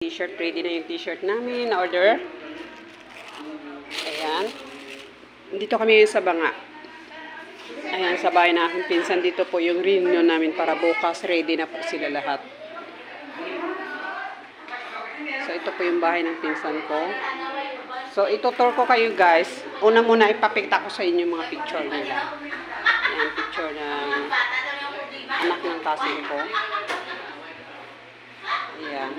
T-shirt, ready na yung t-shirt namin, order. Ayan. Dito kami sa Banga. Ayan, sa bahay na aking pinsan. Dito po yung reunion namin para bukas. Ready na po sila lahat. So, ito po yung bahay ng pinsan ko. So, itutur ko kayo guys. Una muna ipapikta ko sa inyo yung mga picture nila. Ayan, picture ng anak ng kasing ko. Ayan.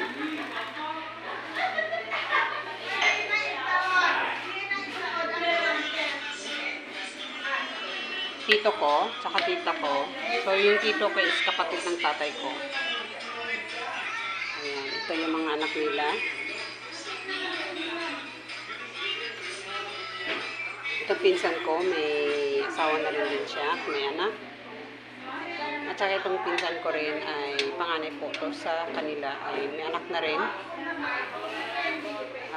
Tito ko, tsaka tita ko. So, yung tito ko is kapatid ng tatay ko. Ayan, ito yung mga anak nila. Ito pinsan ko, may asawa na rin din siya, may anak. Saka itong pinsan ko rin ay panganay po to sa kanila ay may anak na rin.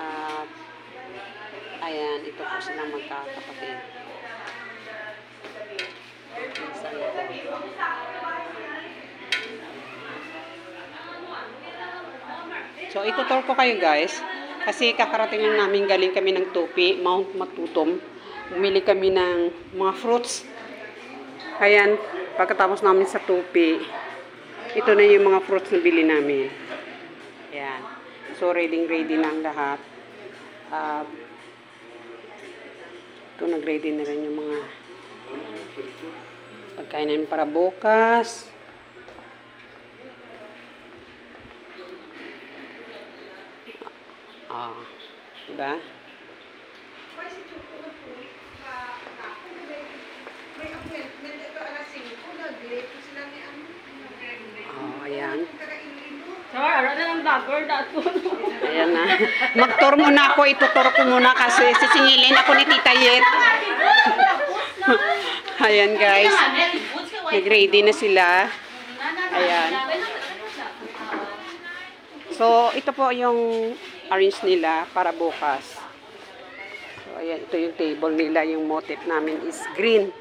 At ayan, ito po silang magkakapatid. Pinsan ko. So, itutur ko kayo guys. Kasi kakarating lang namin galing kami ng Tupi, Mount Matutom. Bumili kami ng mga fruits. Ayan, pagkatapos namin sa Tupi, ito na yung mga fruits na bili namin. Ayan. So, ready ready na ang lahat. At, ito, nag-ready na rin yung mga pagkain namin para bukas. Ah, diba? Oh, ayan. Sir, dagger dato. Ayan na. Mag-tour muna ako. Itutur ko muna kasi sisingilin ako ni Tita Yet. Ayan guys. Nag-ready na sila. Ayan. So, ito po yung arrange nila para bukas. So, ayan. Ito yung table nila. Yung motif namin is green.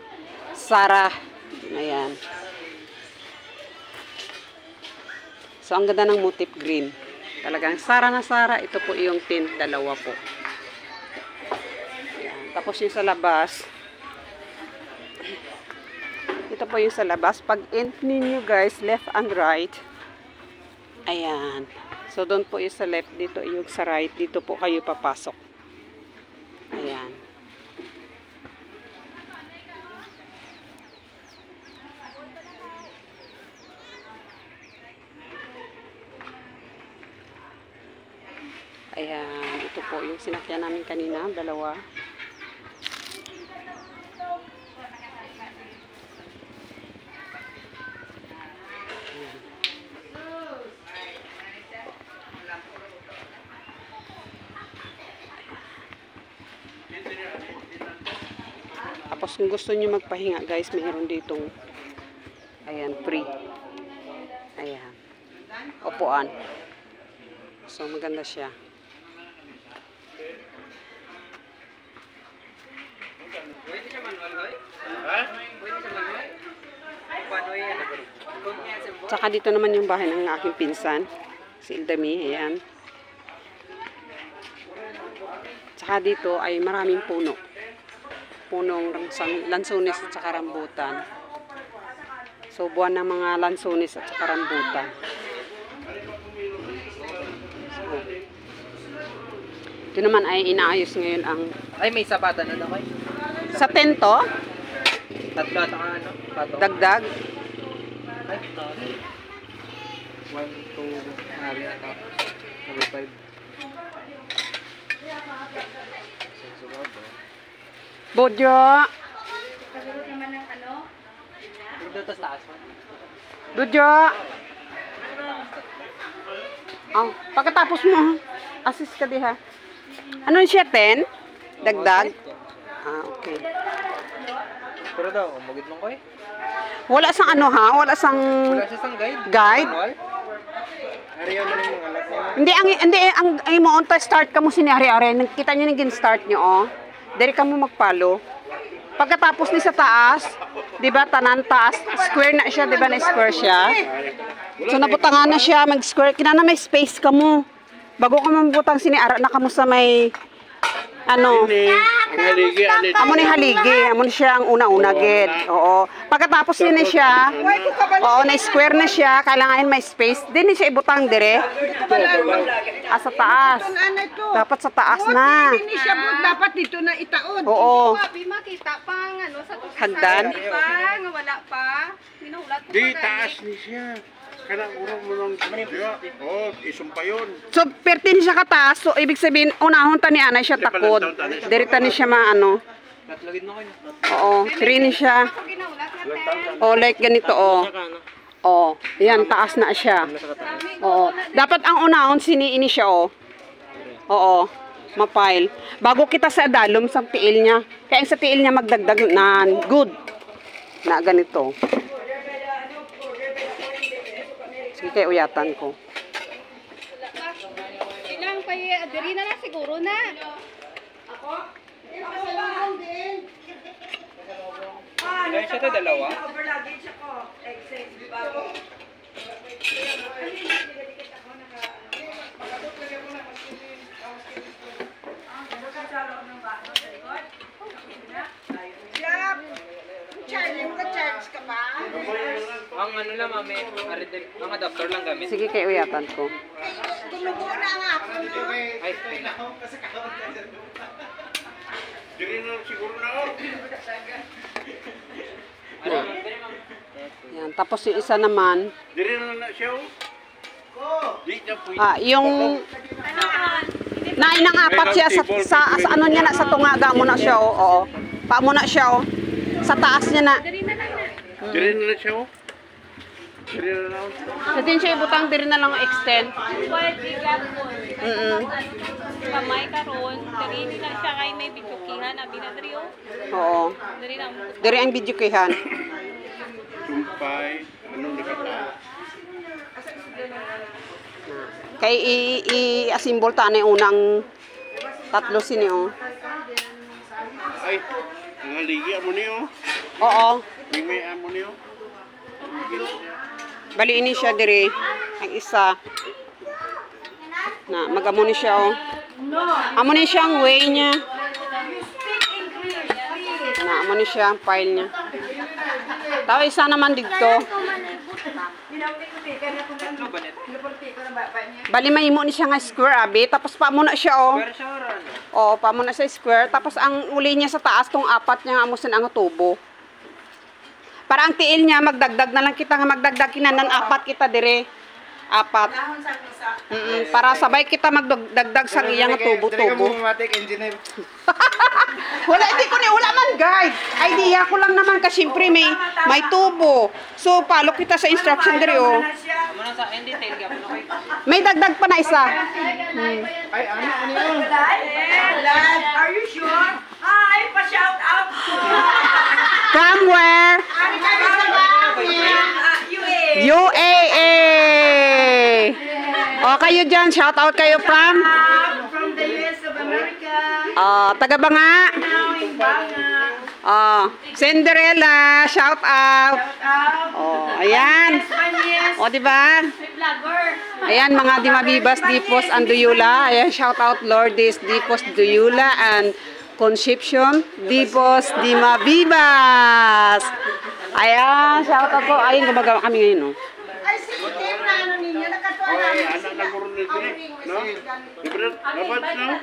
Sarah. Ayan. So, ang ganda ng motif green. Talagang Sara na Sara. Ito po yung tint. Dalawa po. Ayan. Tapos yung sa labas. Ito po yung sa labas. Pag end ninyo guys, left and right. Ayan. So, doon po yung sa left. Dito yung sa right. Dito po kayo papasok. Ayan. Ayan. Ito po yung sinakyan namin kanina. Dalawa. Tapos kung gusto niyo magpahinga guys, mayroon ditong ayan, free. Ayan. Upuan. So maganda siya. Tsaka dito naman yung bahay ng aking pinsan. Si Ildami, ayan. Tsaka dito ay maraming puno. Punong lansunis at saka rambutan. So, buwan ng mga lansunis at saka rambutan. So, ito naman ay inaayos ngayon ang Ay, may sapatan na ako. sa tento, Tatlo at ano? Dagdag. Ay, sorry. One, two, ari ata. Number five. Sigurado. Bodyo. Bodyo. Oh, pagkatapos mo, assist ka diha. Ano siya, 10? Dagdag? Ah, okay. Pero daw, umugit mo ko eh. Wala sang ano ha? Wala sang... Wala siya sang guide. Guide? Manual. Ariya mo mga anak mo. Hindi, ang, hindi, ang, ay mo, on start ka mo sinari-ari. Kita niyo naging start niyo, oh. Dari ka mo mag-follow. Pagkatapos ni sa taas, di ba, tanan taas, square na siya, di ba, na square siya. So, nabutangan na siya, mag-square. Kinana may space ka mo. Bago ka mambutang sini ara na kamo sa may ano, Ini, haligi, ito? amo ni haligi, amo ni siya ang una-una gid. Oo. Pagkatapos yun na siya, oo, na square na siya, kailangan may space. Din ni siya ibutang dire. Ah, sa taas. Ano? Dapat sa taas na. Hindi siya dapat dito na itaon. Oo. Makita pa ano sa. Hagdan. Wala pa. Di, taas ni siya. Kanang urong mo nang siya. Oh, isumpa yun. So, pertin siya kataas. So, ibig sabihin, unahon ta ni Anay siya takod. Dirita ni siya maano. Oo, ni siya. Oh, like ganito, oh. Oh, yan, taas na siya. Oo. Dapat ang unahon, siniini siya, oh. Oo. Mapile. Bago kita sa adalom sa tiil niya. Kaya sa tiil niya magdagdag na good. Na ganito. Sige, kaya uyatan ko. Ilang pa eh, diri na na siguro na. Dahil siya to dalawa. Charlie, Ang ano lang, mami, ang adapter lang gamit. Sige, kaya uyatan ko. Tulugo na nga ako. no? Ay, Dili na siguro na oh. Yan. Tapos yung isa naman, Dili na na siya oh. Na ah, yung nainang apat siya sa, sa, sa ano niya na sa tungaga mo na siya oh. Oo. Pa mo na siya oh. Sa taas niya na. Dili na na siya oh. Dili na na oh. Sa din siya ibutang diri na lang extend. Pwede bigyan ko. Mm. Kamay karon, diri nila siya kay may bitukihan abi na diri oh. Oo. Diri na mo. Diri ang video kihan. Sumpay. Anong nakata? Kay i i asimbol ta na yung unang tatlo sini oh. Ay, ang haligi amo niyo. Oo. May may amo niyo. Bali ini siya diri ang isa. Na magamo ni siya oh. Amo ni siya ang way niya. Na amo ni siya ang file niya. Tao isa naman dito. Bali mahimo ni siya nga square abi tapos pa mo na siya oh. Oo, pa mo na sa square tapos ang uli niya sa taas tong apat niya nga amusin ang tubo. Para ang tiil niya magdagdag na lang kita nga magdagdag kinanan apat kita dire. Apat. Mm para sabay kita magdagdag sa iyang tubo-tubo. Wala, hindi ko ni wala man guide. Idea ko lang naman kasi syempre may may tubo. So palo kita sa instruction dire oh. May dagdag pa na isa. Ay, ano, ano? Are you sure? Hi, pa-shout out. From where? Ano kami sa bahay? UA. UAA. O kayo dyan, shout out kayo from? From the US of America. Ah, taga Banga. Now in Banga. Ah, Cinderella, shout out. Out. Oh, ayan. Spanish. O, di ba? Ayan, mga Dimabibas, Dipos, and Duyula. Ayan, shout out Lourdes, Dipos, Duyula, and Concepcion, Dipos, Dimabibas. Ayan, shout out po. Ayun, gumagawa kami ngayon, oh. Ay, si Tim na ano ninyo, nakatuwa Ay, namin. No? No?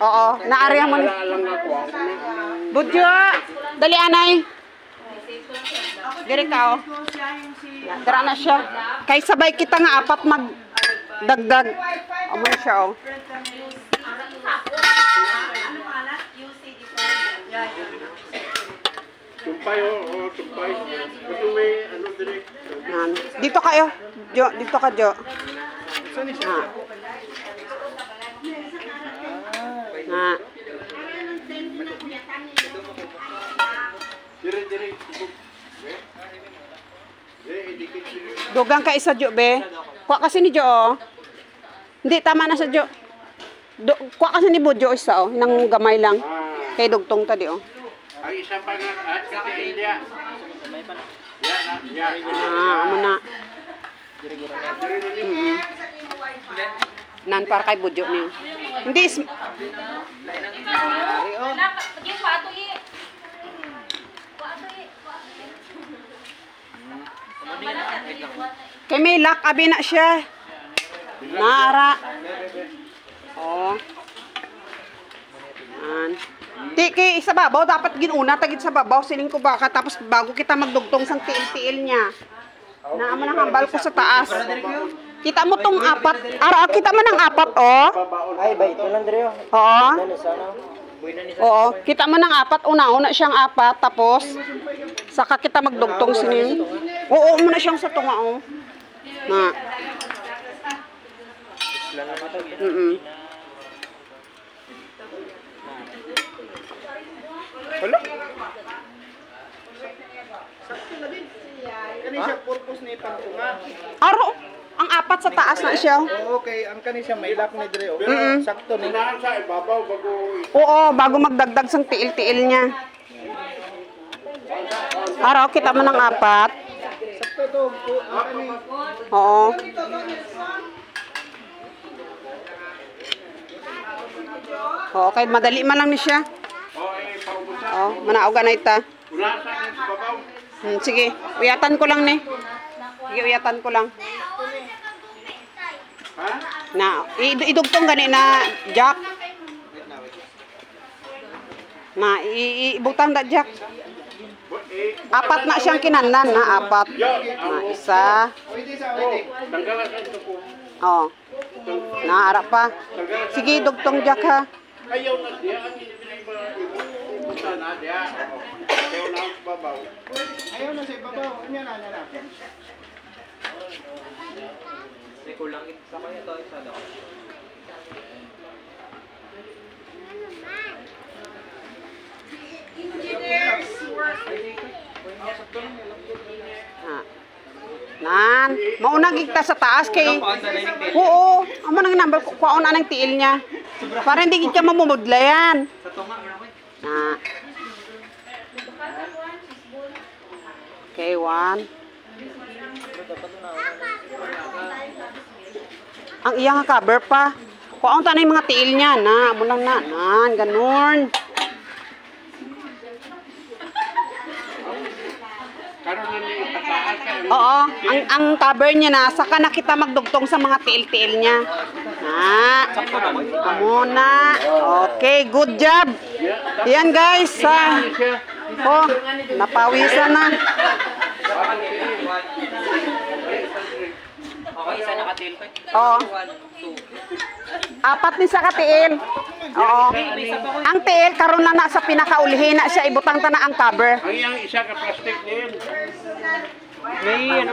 Oo, naariyan mo. Budyo! Dali, anay. Diri ka, oh. Dara na siya. Kay sabay kita nga apat mag dagdag. Amo na siya, oh. Sumpay oh, oh, sumpay. Ito may ano dili. Yan. Dito kayo. Jo, dito ka, Jo. Ha. Ha. Dire dire. Eh. Dugang ka isa, Jo, be. Kuha kasi ni Jo, oh. Hindi, tama na sa Jo. Do, kuha kasi ni Budyo isa, oh. Nang gamay lang. Ah, Kay dugtong tadi, oh. Ang isa pa nga at sa India. Ya, na, ya. Ah, amo na. Dire na ni. Nan para kay budyo niyo. Hindi is Yung pato eh. kay may lock abi na siya. Nara. Oh. Di kay sa babaw dapat ginuna tagid sa babaw siling ko baka tapos bago kita magdugtong sang tiil-tiil niya. Naama nang hambal ko sa taas. Kita mo tong apat. Ara, kita mo ng apat, oh. Ay, ba ito lang. Oo. Buhay na ni Oo, kita mo ng apat, una-una siyang apat, tapos saka kita magdugtong sining. Oo, muna siyang sa tunga, oh. Na. Na matag. Mm Hala? Kani siya purpose ni pangtunga. Aro, ang apat sa taas na siya. Okay, ang kani siya may lock ni Dre. oh. Mm-mm. Sakto ni. Sa ibabaw bago Oo, bago magdagdag sang tiil-tiil niya. Araw, kita mo ng apat. sakto to. Oo. Oo, kahit madali man lang ni siya. Oh. Oo, manaog na ita. Unahan sa. Hmm, sige, uyatan ko lang ni. Sige, uyatan ko lang. Ha? Na, idugtong gani na Jack. Na, ibutang da Jack. Apat na siyang kinandan na apat. Na isa. Oh. Naara pa. Sige, dugtong Jack ha. Ayaw na diya ang ibutan na diya. Ayaw na ang babaw. Ayaw na sa ibabaw. Ano yan na natin? May kulang sa kanya to isa daw. Ha. Nan, maunang igta sa taas kay na. Oo, amo nang number ko kuwaon anang tiil niya. Para hindi ka mamumudla yan. Sa tunga ko. Na. Okay, one. Ang iyang cover pa. Kuwaon tanay mga tiil niya na, amo lang na, nan, ganun. Oo, ang ang cover niya na saka na kita magdugtong sa mga tiil-tiil niya. Na. Amo na. Okay, good job. Yan guys, sa Oh, napawisan na. Okay, isa nakatil ko. Oo. Apat ni sa katiil. Oo. Ang tiil karon na na sa pinakaulihin na siya ibutang ta na ang cover. Ang iyang isa ka plastic din. May ano